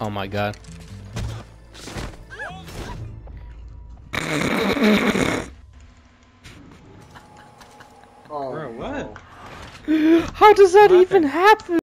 Oh my god. oh, Bro, what? How does that what even happened? happen?